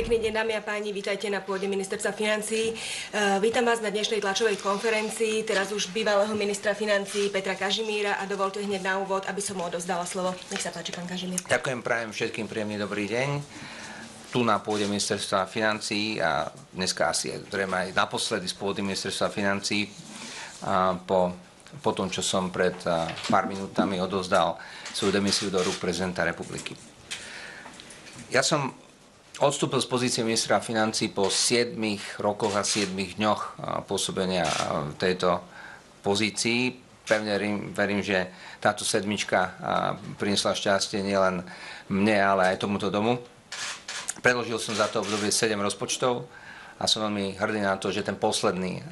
Pekný deň, dámy a páni, vítajte na pôde ministerstva financí. Vítam vás na dnešnej tlačovej konferencii, teraz už bývalého ministra financí Petra Kažimíra a dovolte hneď na úvod, aby som mu odovzdala slovo. Nech sa páči, pán Kažimír. Ďakujem, prajem všetkým príjemný dobrý deň. Tu na pôde ministerstva financí a dneska asi zrejme aj naposledy z pôdy ministerstva financí po, po tom, čo som pred pár minútami odovzdal svoju demisiu do rúk prezidenta republiky. Ja som odstúpil z pozície ministra financí po 7 rokoch a 7 dňoch pôsobenia v tejto pozícii. Pevne verím, že táto sedmička priniesla šťastie nielen mne, ale aj tomuto domu. Predložil som za to obdobie 7 rozpočtov a som veľmi hrdý na to, že ten posledný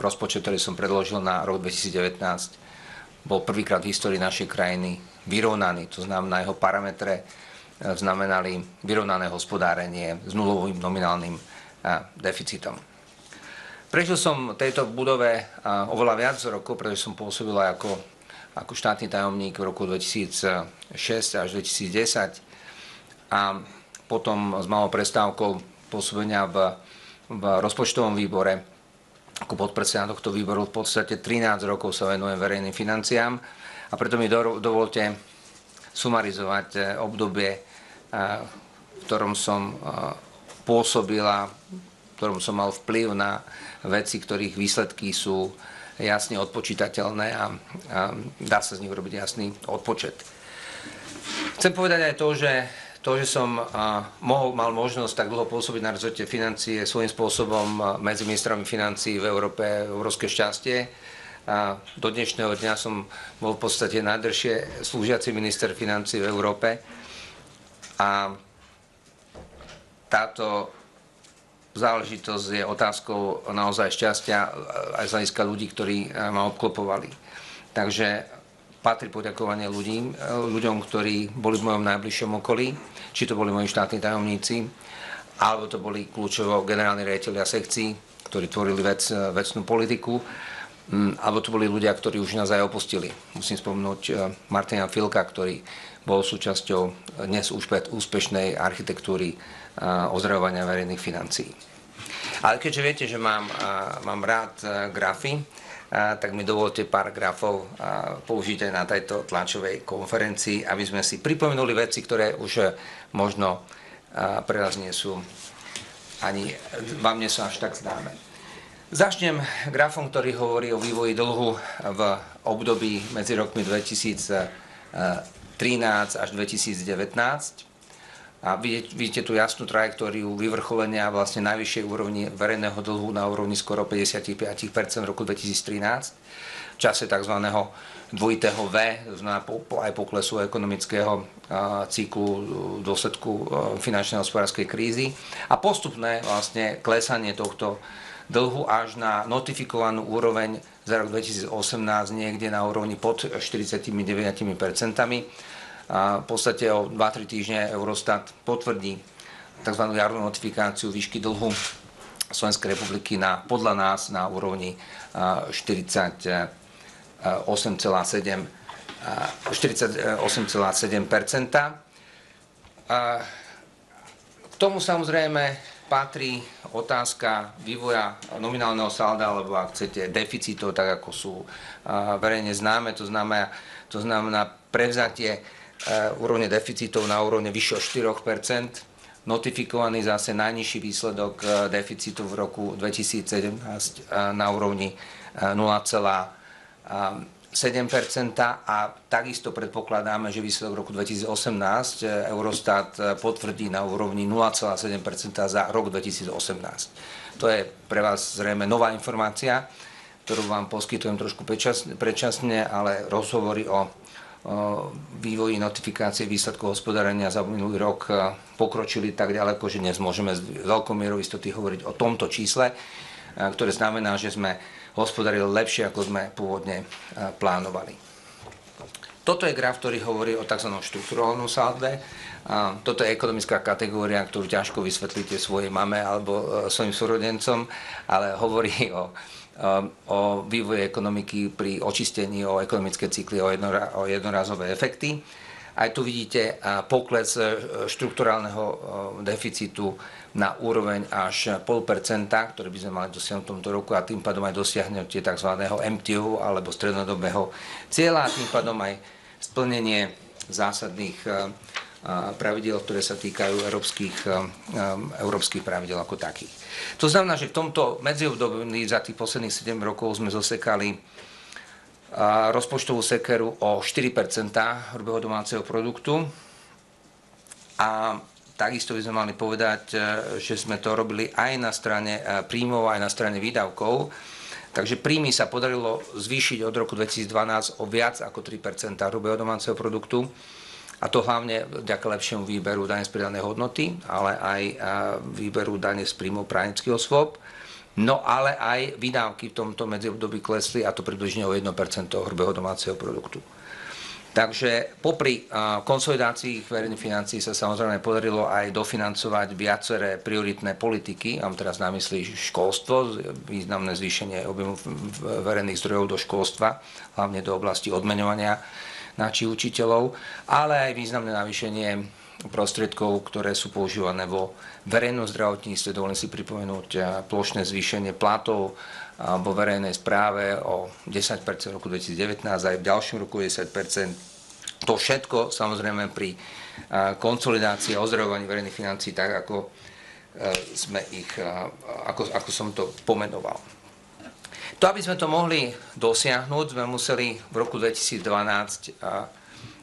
rozpočet, ktorý som predložil na rok 2019, bol prvýkrát v histórii našej krajiny vyrovnaný. To znamená, jeho parametre znamenali vyrovnané hospodárenie s nulovým nominálnym deficitom. Prežil som tejto budove oveľa viac rokov, pretože som pôsobil ako, ako štátny tajomník v roku 2006 až 2010 a potom s malou prestávkou pôsobenia v, v rozpočtovom výbore ako podpredseda tohto výboru v podstate 13 rokov sa venujem verejným financiám a preto mi dovolte sumarizovať eh, obdobie v ktorom som pôsobil a v ktorom som mal vplyv na veci, ktorých výsledky sú jasne odpočítateľné a, a dá sa z nich robiť jasný odpočet. Chcem povedať aj to, že to, že som mohol, mal možnosť tak dlho pôsobiť na rezorte financie svojím spôsobom medzi ministrami financí v Európe, európske šťastie. A do dnešného dňa som bol v podstate najdržšie slúžiaci minister financí v Európe a táto záležitosť je otázkou naozaj šťastia aj z hľadiska ľudí, ktorí eh, ma obklopovali. Takže patrí poďakovanie ľudí, eh, ľuďom, ktorí boli v mojom najbližšom okolí, či to boli moji štátni tajomníci, alebo to boli kľúčovo generálni rejiteľia sekcií, ktorí tvorili vec, vecnú politiku, alebo to boli ľudia, ktorí už nás aj opustili. Musím spomnúť Martina Filka, ktorý bol súčasťou dnes úspešnej architektúry ozdravovania verejných financií. Ale keďže viete, že mám, mám rád grafy, tak mi dovolte pár grafov použiť aj na tejto tlačovej konferencii, aby sme si pripomenuli veci, ktoré už možno pre vás nie sú ani vám nie sú až tak známe. Začnem grafom, ktorý hovorí o vývoji dlhu v období medzi rokmi 2000 2013 až 2019. A vidíte, vidíte tú jasnú trajektóriu vyvrcholenia vlastne najvyššej úrovni verejného dlhu na úrovni skoro 55% v roku 2013 v čase tzv. dvojitého V, znamená aj poklesu ekonomického cyklu v dôsledku finančnej hospodárskej krízy a postupné vlastne klesanie tohto dlhu až na notifikovanú úroveň za rok 2018 niekde na úrovni pod 49%. A v podstate o 2-3 týždne Eurostat potvrdí tzv. jarnú notifikáciu výšky dlhu Slovenskej republiky na, podľa nás na úrovni 48,7 48,7 K tomu samozrejme patrí otázka vývoja nominálneho salda, alebo ak chcete, deficitov, tak ako sú verejne známe. To znamená, to znamená prevzatie úrovne deficitov na úrovne vyššie o 4% notifikovaný zase najnižší výsledok deficitu v roku 2017 na úrovni 0,7 a takisto predpokladáme, že výsledok roku 2018 e, Eurostat e, potvrdí na úrovni 0,7% za rok 2018. To je pre vás zrejme nová informácia, ktorú vám poskytujem trošku predčasne, ale rozhovory o, vývoji notifikácie výsledkov hospodárenia za minulý rok e, pokročili tak ďaleko, že dnes môžeme s veľkou mierou istoty hovoriť o tomto čísle, ktoré znamená, že sme hospodarili lepšie, ako sme pôvodne e, plánovali. Toto je graf, ktorý hovorí o tzv. štruktúrálnom salde. Toto je ekonomická kategória, ktorú ťažko vysvetlíte svojej mame alebo e, svojim súrodencom, ale hovorí o, e, o vývoji ekonomiky pri očistení, o ekonomické cykly, o, jednora, o jednorazové efekty. Aj tu vidíte pokles štruktúrálneho deficitu na úroveň až 0,5%, ktorý by sme mali dosiahnuť v tomto roku a tým pádom aj dosiahnutie tzv. MTU alebo strednodobého cieľa a tým pádom aj splnenie zásadných pravidel, ktoré sa týkajú európskych, európskych pravidel ako takých. To znamená, že v tomto medziobdobí za tých posledných 7 rokov sme zosekali rozpočtovú sekeru o 4% hrubého domáceho produktu a takisto by sme mali povedať, e, že sme to robili aj na strane e, príjmov, aj na strane výdavkov. Takže príjmy sa podarilo zvýšiť od roku 2012 o viac ako 3% hrubého domáceho produktu a to hlavne vďaka lepšiemu výberu dane z pridanej hodnoty, ale aj výberu dane z príjmov právnických osôb. No ale aj výdavky v tomto medziobdobí klesli a to približne o 1% hrubého domáceho produktu. Takže popri konsolidácii verejných financií sa samozrejme podarilo aj dofinancovať viaceré prioritné politiky. Mám teraz na mysli školstvo, významné zvýšenie objemu verejných zdrojov do školstva, hlavne do oblasti odmeňovania našich učiteľov, ale aj významné navýšenie prostriedkov, ktoré sú používané vo verejnom zdravotníctve. Dovolím si pripomenúť plošné zvýšenie platov vo verejnej správe o 10 v roku 2019 aj v ďalšom roku 10% To všetko samozrejme pri konsolidácii a ozdravovaní verejných financí tak, ako, sme ich, ako, ako som to pomenoval. To, aby sme to mohli dosiahnuť, sme museli v roku 2012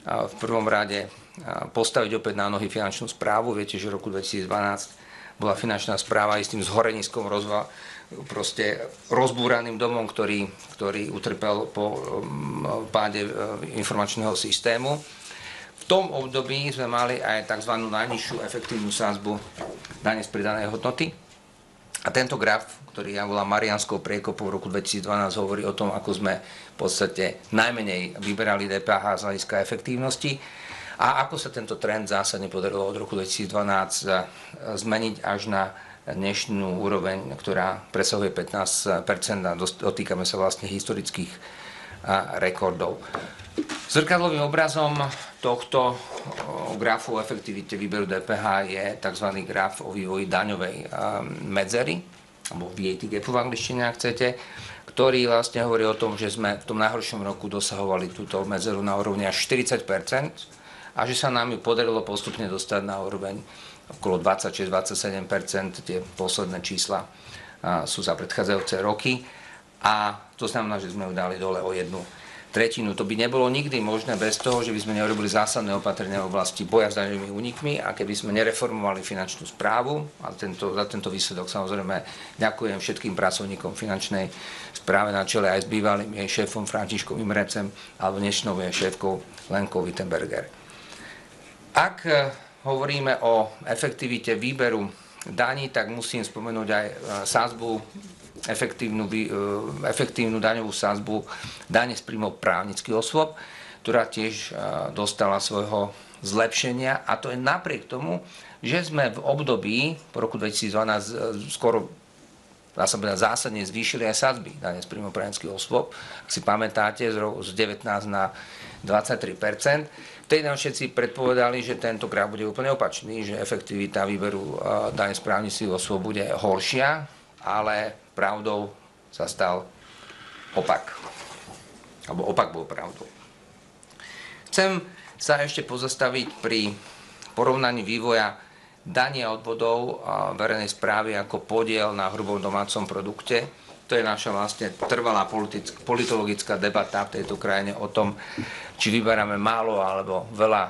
v prvom rade postaviť opäť na nohy finančnú správu. Viete, že v roku 2012 bola finančná správa istým zhoreniskom rozva, proste rozbúraným domom, ktorý, ktorý utrpel po um, páde uh, informačného systému. V tom období sme mali aj tzv. najnižšiu efektívnu sázbu dane z pridanej hodnoty. A tento graf ktorý ja volám Marianskou priekopou v roku 2012, hovorí o tom, ako sme v podstate najmenej vyberali DPH z hľadiska efektívnosti a ako sa tento trend zásadne podarilo od roku 2012 eh, zmeniť až na dnešnú úroveň, ktorá presahuje 15% a dotýkame sa vlastne historických eh, rekordov. Zrkadlovým obrazom tohto eh, grafu o efektivite výberu DPH je tzv. graf o vývoji daňovej medzery alebo VAT gapu v angličtine, ak chcete, ktorý vlastne hovorí o tom, že sme v tom najhoršom roku dosahovali túto medzeru na úrovni až 40 a že sa nám ju podarilo postupne dostať na úroveň okolo 26-27% tie posledné čísla sú za predchádzajúce roky a to znamená, že sme ju dali dole o jednu tretinu. To by nebolo nikdy možné bez toho, že by sme nerobili zásadné opatrenia v oblasti boja s daňovými únikmi a keby sme nereformovali finančnú správu. A tento, za tento výsledok samozrejme ďakujem všetkým pracovníkom finančnej správe na čele aj s bývalým jej šéfom Františkom Imrecem alebo dnešnou jej šéfkou Lenkou Wittenberger. Ak eh, hovoríme o efektivite výberu daní, tak musím spomenúť aj eh, sázbu efektívnu, e, efektívnu daňovú sázbu dane z príjmov právnických osôb, ktorá tiež e, dostala svojho zlepšenia a to je napriek tomu, že sme v období po roku 2012 e, skoro zásadne zvýšili aj sadzby dane z príjmov právnických osôb. Ak si pamätáte, z 19 na 23 Vtedy nám všetci predpovedali, že tento graf bude úplne opačný, že efektivita výberu dane z právnických osôb bude horšia, ale pravdou sa stal opak. Alebo opak bol pravdou. Chcem sa ešte pozastaviť pri porovnaní vývoja dania odvodov a verejnej správy ako podiel na hrubom domácom produkte. To je naša vlastne trvalá politologická debata v tejto krajine o tom, či vyberáme málo alebo veľa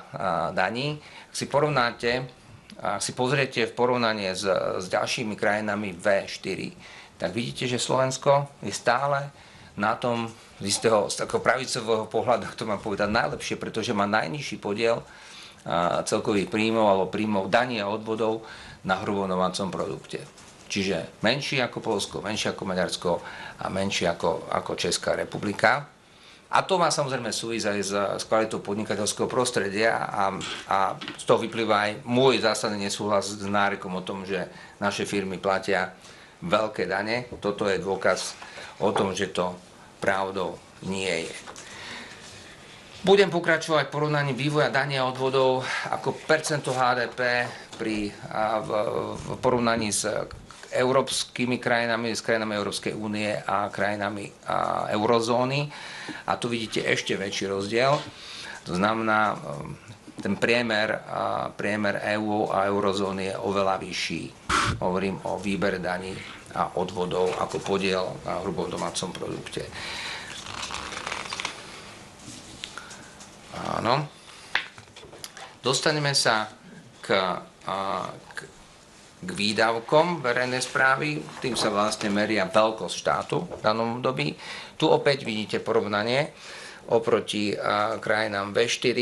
daní. Ak si porovnáte, ak si pozriete v porovnanie s, s ďalšími krajinami V4, tak vidíte, že Slovensko je stále na tom z istého z takého pravicového pohľadu, to mám povedať, najlepšie, pretože má najnižší podiel celkových príjmov alebo príjmov daní a odvodov na hrubom domácom produkte. Čiže menší ako Polsko, menší ako Maďarsko a menší ako, ako Česká republika. A to má samozrejme súvisť aj s, s kvalitou podnikateľského prostredia a, a z toho vyplýva aj môj zásadný nesúhlas s nárekom o tom, že naše firmy platia veľké dane. Toto je dôkaz o tom, že to pravdou nie je. Budem pokračovať porovnaní vývoja dania odvodov ako percento HDP pri, v, v porovnaní s európskymi krajinami, s krajinami Európskej únie a krajinami a eurozóny. A tu vidíte ešte väčší rozdiel. To znamená, ten priemer, priemer EU a eurozóny je oveľa vyšší. Hovorím o výbere daní a odvodov ako podiel na hrubom domácom produkte. Áno. Dostaneme sa k, k, k výdavkom verejnej správy, tým sa vlastne meria veľkosť štátu v danom období. Tu opäť vidíte porovnanie oproti krajinám V4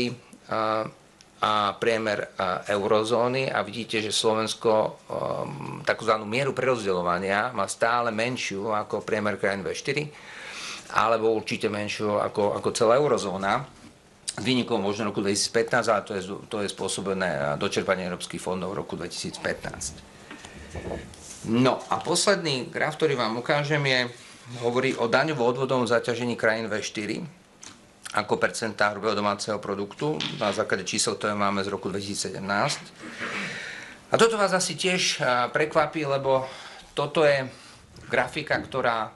a priemer eurozóny a vidíte, že Slovensko takzvanú mieru prerozdeľovania má stále menšiu ako priemer krajín V4 alebo určite menšiu ako, ako celá eurozóna výnikom možno roku 2015, ale to je, to je spôsobené dočerpanie európskych fondov v roku 2015. No a posledný graf, ktorý vám ukážem, je, hovorí o daňovo odvodovom zaťažení krajín V4 ako percentá hrubého domáceho produktu na základe čísel, ktoré máme z roku 2017. A toto vás asi tiež prekvapí, lebo toto je grafika, ktorá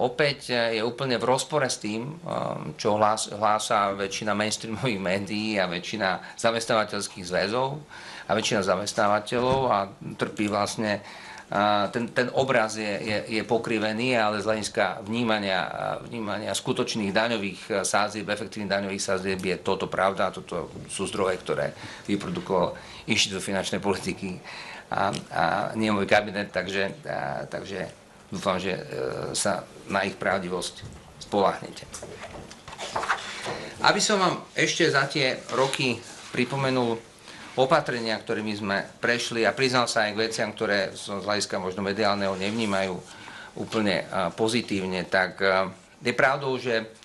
opäť e, je úplne v rozpore s tým, e, čo hlása väčšina mainstreamových médií a väčšina zamestnávateľských zväzov a väčšina zamestnávateľov a trpí vlastne ten, ten obraz je, je, je pokrivený, ale z hľadiska vnímania, vnímania skutočných daňových e, sázieb, efektívnych daňových sázieb je toto pravda. Toto sú zdroje, ktoré vyprodukoval Inštitút finančnej politiky a, a nie môj kabinet, takže, a, takže Dúfam, že e, sa na ich pravdivosť spolahnete. Aby som vám ešte za tie roky pripomenul opatrenia, ktorými sme prešli a priznal sa aj k veciam, ktoré z hľadiska možno mediálneho nevnímajú úplne pozitívne, tak e, je pravdou, že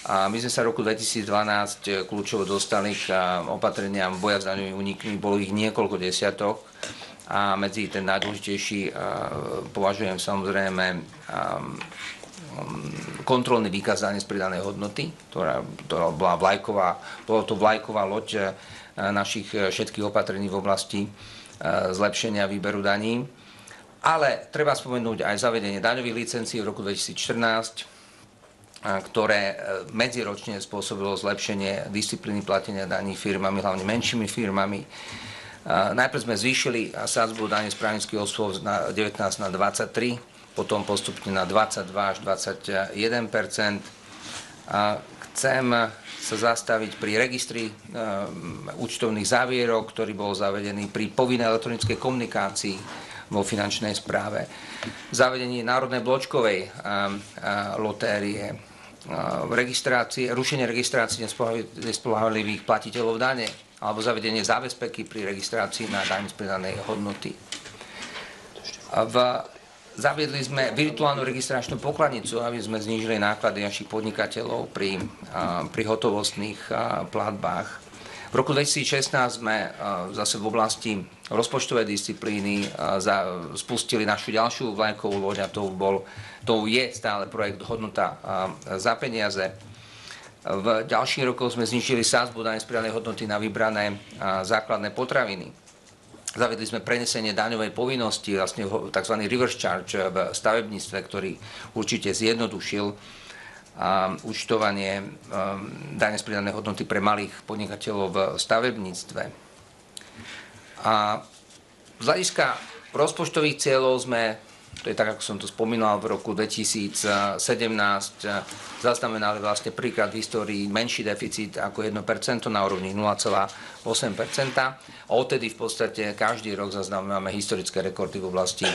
my sme sa v roku 2012 kľúčovo dostali k opatreniam boja s daňovými únikmi, bolo ich niekoľko desiatok a medzi ten najdôležitejší považujem samozrejme kontrolný výkaz z pridanej hodnoty, ktorá, ktorá bola vlajková, bola to vlajková loď našich e, všetkých opatrení v oblasti e, zlepšenia výberu daní. Ale treba spomenúť aj zavedenie daňových licencií v roku 2014, ktoré e, medziročne spôsobilo zlepšenie disciplíny platenia daní firmami, hlavne menšími firmami Najprv sme zvýšili sázbu dane z právnických osôb na 19 na 23, potom postupne na 22 až 21 Chcem sa zastaviť pri registri e, účtovných závierok, ktorý bol zavedený pri povinnej elektronickej komunikácii vo finančnej správe. Zavedenie národnej bločkovej e, e, lotérie, registrácie, rušenie registrácie nespolahlivých platiteľov dane, alebo zavedenie zábezpeky pri registrácii na daň z pridanej hodnoty. V, zaviedli sme virtuálnu registračnú pokladnicu, aby sme znížili náklady našich podnikateľov pri, pri hotovostných platbách. V roku 2016 sme zase v oblasti rozpočtovej disciplíny spustili našu ďalšiu vlajkovú loď a to, bol, to je stále projekt Hodnota za peniaze v ďalších rokoch sme znižili sázbu danej z pridanej hodnoty na vybrané základné potraviny. Zavedli sme prenesenie daňovej povinnosti, vlastne tzv. reverse charge v stavebníctve, ktorý určite zjednodušil účtovanie dane z pridanej hodnoty pre malých podnikateľov v stavebníctve. A z hľadiska rozpočtových cieľov sme to je tak, ako som to spomínal, v roku 2017 zaznamenali vlastne príklad v histórii menší deficit ako 1% na úrovni 0,8% a odtedy v podstate každý rok zaznamenáme historické rekordy v oblasti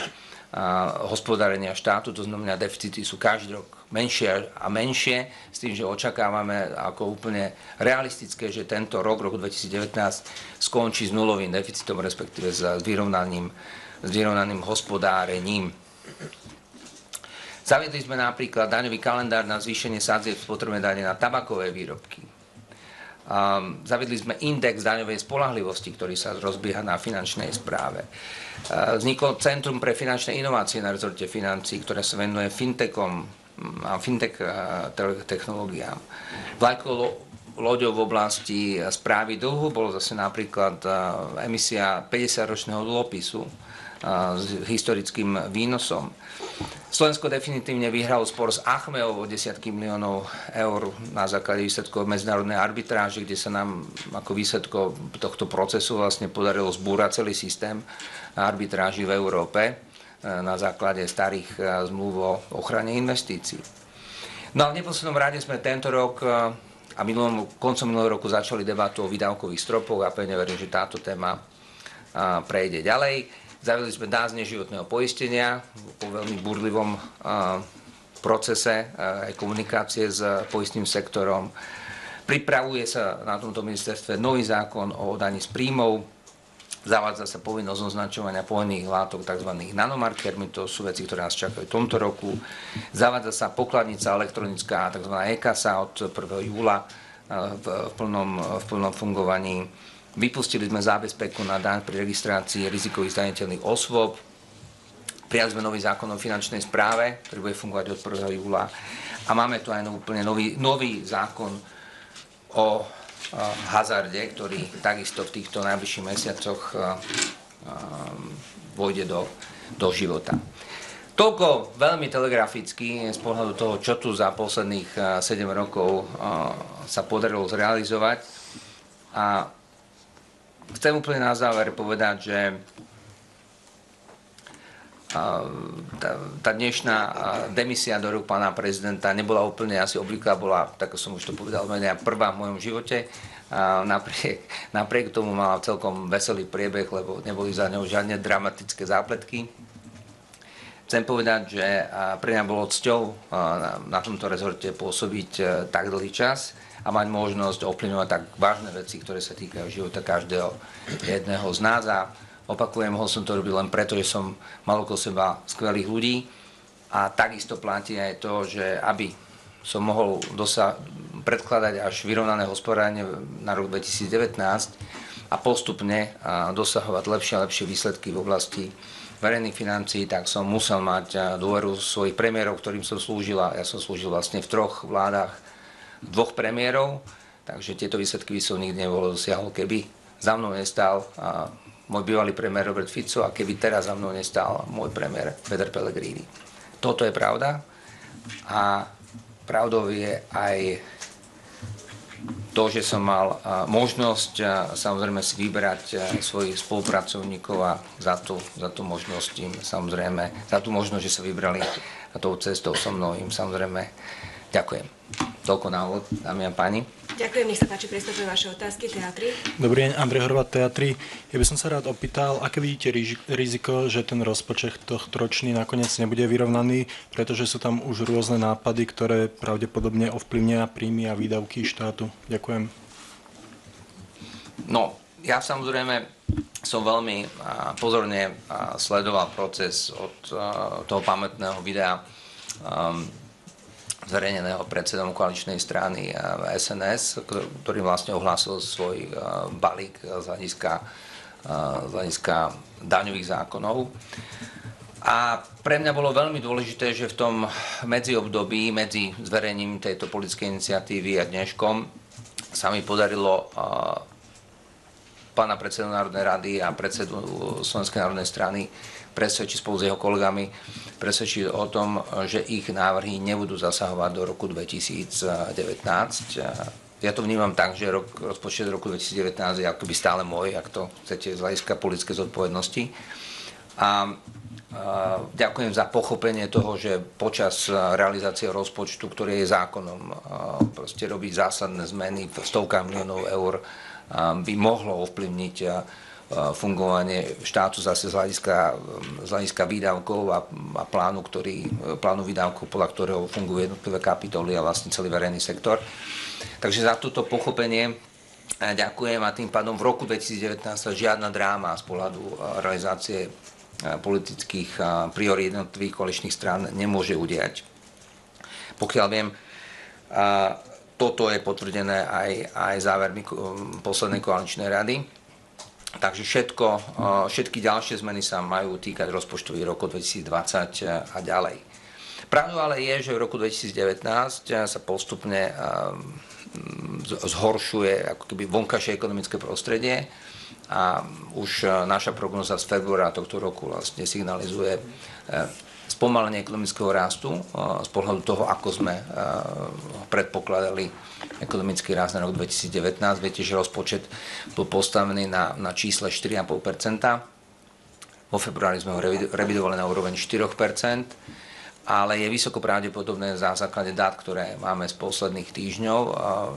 hospodárenia štátu, to znamená, deficity sú každý rok menšie a menšie, s tým, že očakávame ako úplne realistické, že tento rok, roku 2019, skončí s nulovým deficitom, respektíve s vyrovnaným, s vyrovnaným hospodárením. Zaviedli sme napríklad daňový kalendár na zvýšenie sadzieb spotrebnej dane na tabakové výrobky. Um, zaviedli sme index daňovej spolahlivosti, ktorý sa rozbieha na finančnej správe. Uh, vzniklo Centrum pre finančné inovácie na rezorte financí, ktoré sa venuje fintechom a fintech uh, technológiám. Vlajkovou loďou v oblasti správy dlhu bolo zase napríklad emisia 50-ročného dlhopisu s historickým výnosom. Slovensko definitívne vyhralo spor s Achmeov o desiatky miliónov eur na základe výsledkov medzinárodnej arbitráže, kde sa nám ako výsledko tohto procesu vlastne podarilo zbúrať celý systém arbitráži v Európe e, na základe starých e, zmluv o ochrane investícií. No a v neposlednom rade sme tento rok e, a minulom, koncom minulého roku začali debatu o výdavkových stropoch a pevne verím, že táto téma prejde ďalej. Zavedli sme dáz neživotného poistenia po veľmi burlivom procese aj komunikácie s poistným sektorom. Pripravuje sa na tomto ministerstve nový zákon o daní z príjmov. Zavádza sa povinnosť označovania povinných látok tzv. nanomarkermi, to sú veci, ktoré nás čakajú v tomto roku. Zavádza sa pokladnica elektronická, tzv. e-kasa od 1. júla v plnom, v plnom fungovaní. Vypustili sme zábezpeku na daň pri registrácii rizikových zdaniteľných osôb. Prijali sme nový zákon o finančnej správe, ktorý bude fungovať od 1. júla. A máme tu aj úplne nový, nový zákon o hazarde, ktorý takisto v týchto najbližších mesiacoch vojde do, do života. Toľko veľmi telegraficky z pohľadu toho, čo tu za posledných 7 rokov sa podarilo zrealizovať. A Chcem úplne na záver povedať, že tá, tá dnešná demisia do rúk pána prezidenta nebola úplne asi obvyklá, bola, tak som už to povedal, menej prvá v mojom živote. A napriek, napriek tomu mala celkom veselý priebeh, lebo neboli za ňou žiadne dramatické zápletky. Chcem povedať, že pre mňa bolo cťou na, tomto rezorte pôsobiť e, tak dlhý čas a mať možnosť ovplyvňovať tak vážne veci, ktoré sa týkajú života každého jedného z nás. A opakujem, mohol som to robiť len preto, že som mal okolo seba skvelých ľudí. A takisto platí aj to, že aby som mohol dosa- predkladať až vyrovnané hospodárenie na rok 2019 a postupne dosahovať lepšie a lepšie výsledky v oblasti verejných financií, tak som musel mať dôveru svojich premiérov, ktorým som slúžil a ja som slúžil vlastne v troch vládach dvoch premiérov, takže tieto výsledky by som nikdy nebol dosiahol, keby za mnou nestal a môj bývalý premiér Robert Fico a keby teraz za mnou nestal môj premiér Peter Pellegrini. Toto je pravda a pravdou je aj to, že som mal možnosť samozrejme si vyberať svojich spolupracovníkov a za tú, za tú možnosť im samozrejme, za tú možnosť, že sa vybrali tou cestou so mnou im samozrejme ďakujem. Toľko na úvod, dámy a páni. Ďakujem, nech sa páči priestor pre vaše otázky, teatry. Dobrý deň, Andrej Horvat, teatry. Ja by som sa rád opýtal, aké vidíte riziko, že ten rozpočet tohto ročný nakoniec nebude vyrovnaný, pretože sú tam už rôzne nápady, ktoré pravdepodobne ovplyvnia príjmy a výdavky štátu. Ďakujem. No, ja samozrejme som veľmi pozorne sledoval proces od toho pamätného videa zverejneného predsedom koaličnej strany SNS, ktorý vlastne ohlásil svoj balík z hľadiska, z hľadiska daňových zákonov. A pre mňa bolo veľmi dôležité, že v tom medziobdobí, medzi zverejním tejto politickej iniciatívy a dneškom sa mi podarilo pána predsedu Národnej rady a predsedu Slovenskej národnej strany presvedčiť spolu s jeho kolegami, presvedčiť o tom, že ich návrhy nebudú zasahovať do roku 2019. Ja to vnímam tak, že rok, rozpočet roku 2019 je akoby stále môj, ak to chcete z hľadiska politické zodpovednosti. A ďakujem za pochopenie toho, že počas realizácie rozpočtu, ktorý je zákonom, proste robiť zásadné zmeny v stovkách miliónov eur by mohlo ovplyvniť fungovanie štátu zase z hľadiska, z hľadiska výdavkov a, a plánu, ktorý, plánu výdavkov, podľa ktorého fungujú jednotlivé kapitoly a vlastne celý verejný sektor. Takže za toto pochopenie ďakujem a tým pádom v roku 2019 žiadna dráma z pohľadu realizácie politických priorít jednotlivých koaličných strán nemôže udiať. Pokiaľ viem, toto je potvrdené aj, aj závermi poslednej koaličnej rady Takže všetko, všetky ďalšie zmeny sa majú týkať rozpočtových rokov 2020 a ďalej. Pravdou ale je, že v roku 2019 sa postupne zhoršuje ako keby vonkajšie ekonomické prostredie a už naša prognoza z februára tohto roku vlastne signalizuje spomalenie ekonomického rastu z pohľadu toho, ako sme predpokladali ekonomický rast na rok 2019. Viete, že rozpočet bol postavený na, na čísle 4,5%. Vo februári sme ho revidovali na úroveň 4%, ale je vysoko pravdepodobné za základe dát, ktoré máme z posledných týždňov,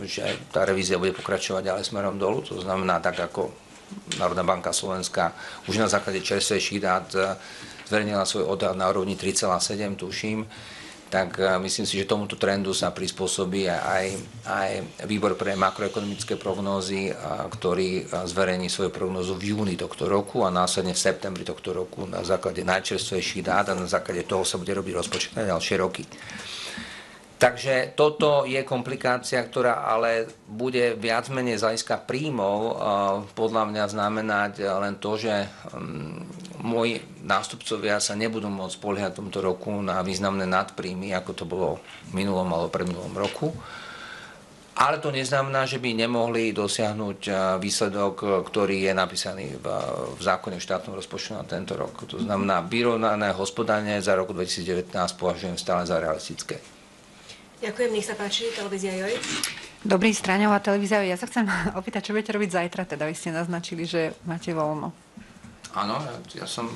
že tá revízia bude pokračovať ďalej smerom dolu. To znamená tak, ako Národná banka Slovenska už na základe čerstvejších dát zverejnila svoj odhad na úrovni 3,7, tuším, tak eh, myslím si, že tomuto trendu sa prispôsobí aj, aj výbor pre makroekonomické prognózy, ktorý eh, zverejní svoju prognózu v júni tohto roku a následne v septembri tohto roku na základe najčerstvejších dát a na základe toho sa bude robiť rozpočet na ďalšie roky. Takže toto je komplikácia, ktorá ale bude viac menej z hľadiska príjmov podľa mňa znamenať len to, že mm, moji nástupcovia sa nebudú môcť spoliehať v tomto roku na významné nadpríjmy, ako to bolo v minulom alebo predminulom roku. Ale to neznamená, že by nemohli dosiahnuť výsledok, ktorý je napísaný v, v zákone o štátnom rozpočtu na tento rok. To znamená, vyrovnané hospodárenie za roku 2019 považujem stále za realistické. Ďakujem, nech sa páči, televízia Joj. Dobrý, straňová televízia. Ja sa chcem opýtať, čo budete robiť zajtra, teda vy ste naznačili, že máte voľno. Áno, ja, ja som,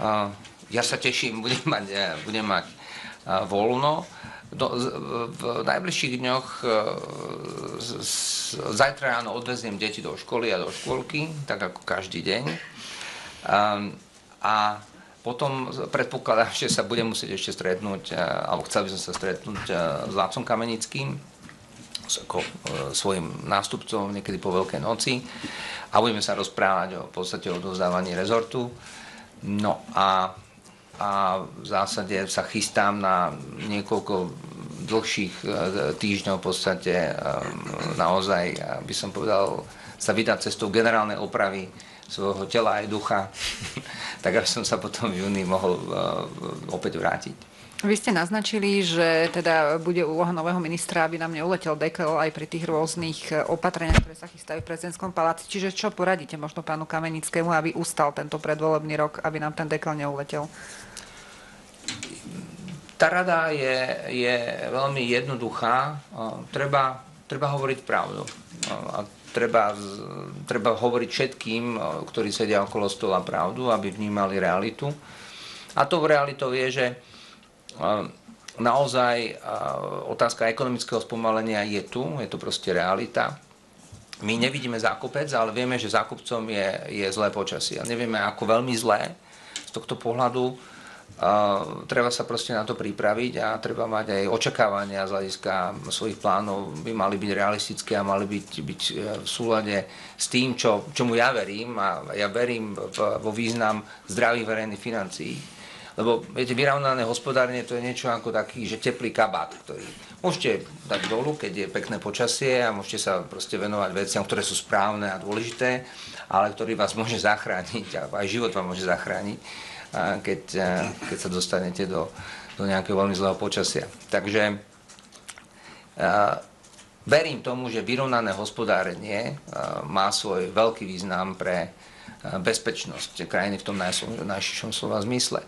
uh, ja sa teším, budem mať, ja, budem mať uh, voľno. Do, v najbližších dňoch uh, z, z, zajtra ráno odveziem deti do školy a do škôlky, tak ako každý deň. Um, a potom predpokladám, že sa budem musieť ešte stretnúť, eh, alebo chcel by som sa stretnúť eh, s Lácom Kamenickým, ako eh, svojim nástupcom niekedy po Veľkej noci a budeme sa rozprávať o podstate o dozdávaní rezortu. No a, a v zásade sa chystám na niekoľko dlhších týždňov v podstate naozaj, by som povedal, sa vydať cestou generálnej opravy svojho tela aj ducha, tak aby som sa potom v júni mohol uh, opäť vrátiť. Vy ste naznačili, že teda bude úloha nového ministra, aby nám neuletel dekel aj pri tých rôznych e, opatreniach, ktoré sa chystajú v prezidentskom paláci. Čiže čo poradíte možno pánu Kamenickému, aby ustal tento predvolebný rok, aby nám ten dekel neuletel? Tá rada je, je veľmi jednoduchá. Treba, treba hovoriť pravdu. A treba, treba hovoriť všetkým, ktorí sedia okolo stola pravdu, aby vnímali realitu. A to realitou je, že naozaj otázka ekonomického spomalenia je tu, je to proste realita. My nevidíme zákopec, ale vieme, že zákupcom je, je zlé počasie. A nevieme, ako veľmi zlé z tohto pohľadu Treba sa proste na to pripraviť a treba mať aj očakávania z hľadiska svojich plánov, by mali byť realistické a mali byť, byť e, v súlade s tým, čo, čomu ja verím a ja verím v, vo význam zdravých verejných financií. Lebo viete, vyrovnané hospodárenie to je niečo ako taký, že teplý kabát, ktorý môžete dať dolu, keď je pekné počasie a môžete sa proste venovať veciam, ktoré sú správne a dôležité, ale ktorý vás môže zachrániť a aj život vám môže zachrániť keď, keď sa dostanete do, do nejakého veľmi zlého počasia. Takže verím tomu, že vyrovnané hospodárenie má svoj veľký význam pre bezpečnosť krajiny v tom najširšom slova zmysle.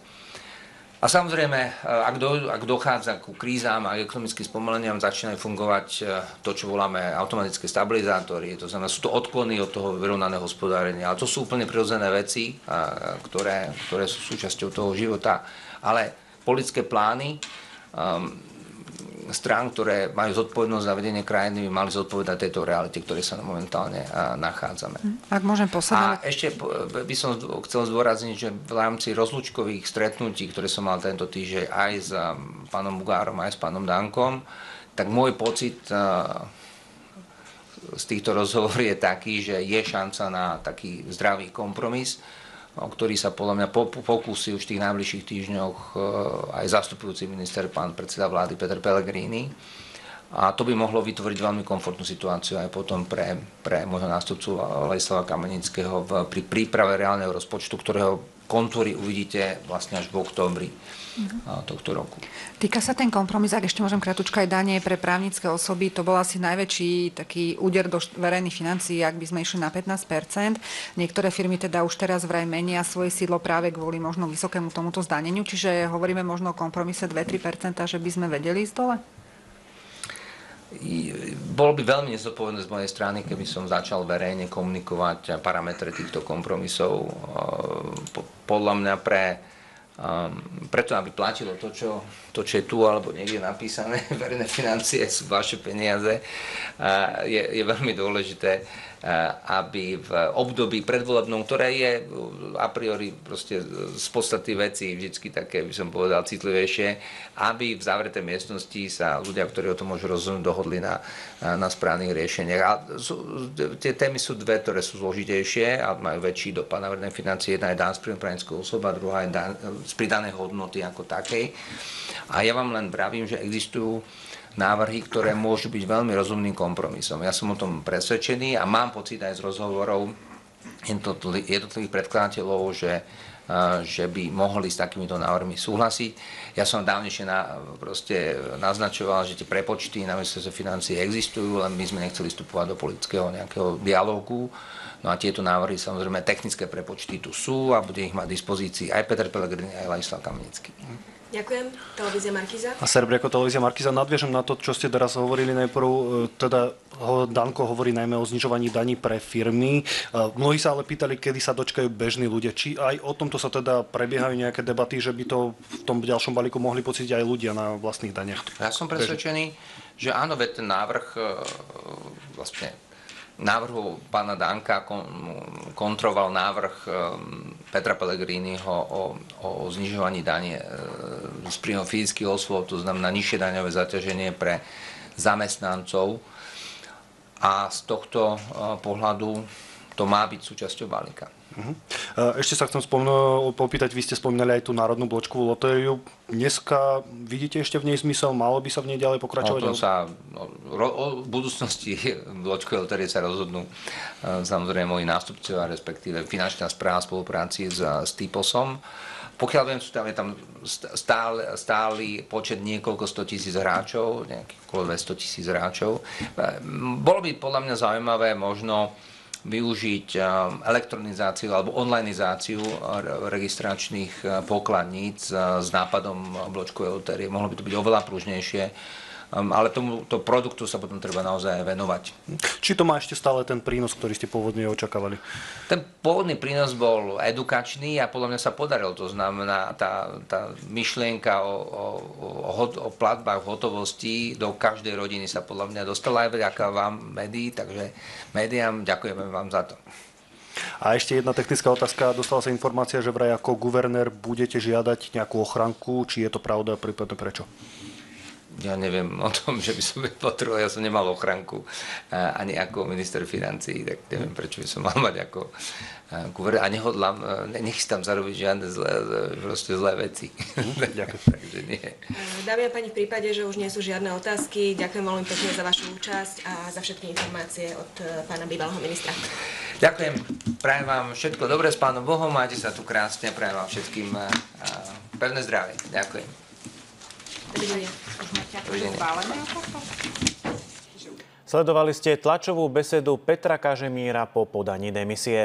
A samozrejme, e, ak, do, ak dochádza ku krízám a ekonomickým spomaleniam, začínajú fungovať e, to, čo voláme automatické stabilizátory. To znamená, sú to odklony od toho vyrovnaného hospodárenia. Ale to sú úplne prirodzené veci, ktoré, ktoré sú súčasťou toho života. Ale politické plány um, strán, ktoré majú zodpovednosť za vedenie krajiny, by mali zodpovedať tejto realite, ktorej sa momentálne nachádzame. Hm, ak môžem posledná... A ešte by som chcel zdôrazniť, že v rámci rozlúčkových stretnutí, ktoré som mal tento týždeň aj s pánom Bugárom, aj s pánom Dankom, tak môj pocit z týchto rozhovorov je taký, že je šanca na taký zdravý kompromis, o ktorý sa podľa mňa pokúsi už v tých najbližších týždňoch eh, aj zastupujúci minister, pán predseda vlády Peter Pellegrini. A to by mohlo vytvoriť veľmi komfortnú situáciu aj potom pre, pre môjho nástupcu Ladislava Kamenického pri príprave reálneho rozpočtu, ktorého kontúry uvidíte vlastne až v októbri uh-huh. tohto roku. Týka sa ten kompromis, ak ešte môžem kratučka aj danie pre právnické osoby, to bol asi najväčší taký úder do verejných financií, ak by sme išli na 15% Niektoré firmy teda už teraz vraj menia svoje sídlo práve kvôli možno vysokému tomuto zdaneniu, čiže hovoríme možno o kompromise 2-3 že by sme vedeli ísť dole? bolo by veľmi nezodpovedné z mojej strany, keby som začal verejne komunikovať parametre týchto kompromisov. Podľa mňa pre, preto, aby platilo to čo, to, čo je tu alebo niekde napísané, verejné financie sú vaše peniaze, je, je veľmi dôležité aby v období predvolebnom, ktoré je a priori proste z podstaty veci vždy také, by som povedal, citlivejšie, aby v zavretej miestnosti sa ľudia, ktorí o tom môžu rozhodnúť, dohodli na, na správnych riešeniach. A sú, tie témy sú dve, ktoré sú zložitejšie a majú väčší dopad na verejné financie. Jedna je dán z príjmu osoba, druhá je dán z pridanej hodnoty ako takej. A ja vám len pravím, že existujú návrhy, ktoré môžu byť veľmi rozumným kompromisom. Ja som o tom presvedčený a mám pocit aj z rozhovorov jednotlivých predkladateľov, že že by mohli s takýmito návrhmi súhlasiť. Ja som dávnejšie na, proste naznačoval, že tie prepočty na ministerstve financí existujú, len my sme nechceli vstupovať do politického nejakého dialógu. No a tieto návrhy, samozrejme, technické prepočty tu sú a bude ich mať dispozícii aj Peter Pellegrini, aj Ladislav Kamenický. Ďakujem. Televízia Markiza. A Serbri ako televízia Markiza. Nadviežem na to, čo ste teraz hovorili najprv. E, teda Danko hovorí najmä o znižovaní daní pre firmy. E, mnohí sa ale pýtali, kedy sa dočkajú bežní ľudia. Či aj o tomto sa teda prebiehajú nejaké debaty, že by to v tom ďalšom balíku mohli pocítiť aj ľudia na vlastných daniach? Ja som presvedčený, že áno, veď ten návrh e, vlastne návrhu pána Danka kontroval návrh ehm, Petra Pellegriniho o, o znižovaní dane ehm, z príjmov fyzických osôb, to znamená nižšie daňové zaťaženie pre zamestnancov. A z tohto ehm, pohľadu to má byť súčasťou balíka. Uh-huh. Ešte sa chcem spomno- popýtať, vy ste spomínali aj tú národnú bločkovú lotériu. Dneska vidíte ešte v nej zmysel? Malo by sa v nej ďalej pokračovať? O, sa, no, ro- o budúcnosti bločkovej lotérie sa rozhodnú e, samozrejme moji nástupcovia, respektíve finančná správa v spolupráci s, s TIPOSom. Pokiaľ viem, tam, je tam stály, stály počet niekoľko 100 tisíc hráčov, nejakých okolo 200 tisíc hráčov. E, bolo by podľa mňa zaujímavé možno využiť elektronizáciu alebo onlineizáciu registračných pokladníc s nápadom bločkovej lotérie. Mohlo by to byť oveľa pružnejšie Um, ale tomuto produktu sa potom treba naozaj venovať. Či to má ešte stále ten prínos, ktorý ste pôvodne očakávali? Ten pôvodný prínos bol edukačný a podľa mňa sa podaril. To znamená, tá, tá myšlienka o, o, o, o platbách hotovosti do každej rodiny sa podľa mňa dostala aj vďaka vám, médií, takže médiám ďakujeme vám za to. A ešte jedna technická otázka. Dostala sa informácia, že vraj ako guvernér budete žiadať nejakú ochranku. Či je to pravda, prípadne prečo? Ja neviem o tom, že by som potreboval, ja som nemal ochranku ani ako minister financí, tak neviem, prečo by som mal mať ako guvernér a nehodlám, nechystám zarobiť žiadne zlé, proste zlé veci. Mhm, ďakujem. Takže nie. Dámy a pani, v prípade, že už nie sú žiadne otázky, ďakujem veľmi pekne za vašu účasť a za všetky informácie od e, pána bývalého ministra. Ďakujem, prajem vám všetko dobré s pánom Bohom, máte sa tu krásne, prajem vám všetkým pevné zdravie. Ďakujem. Sledovali ste tlačovú besedu Petra Kažemíra po podaní demisie.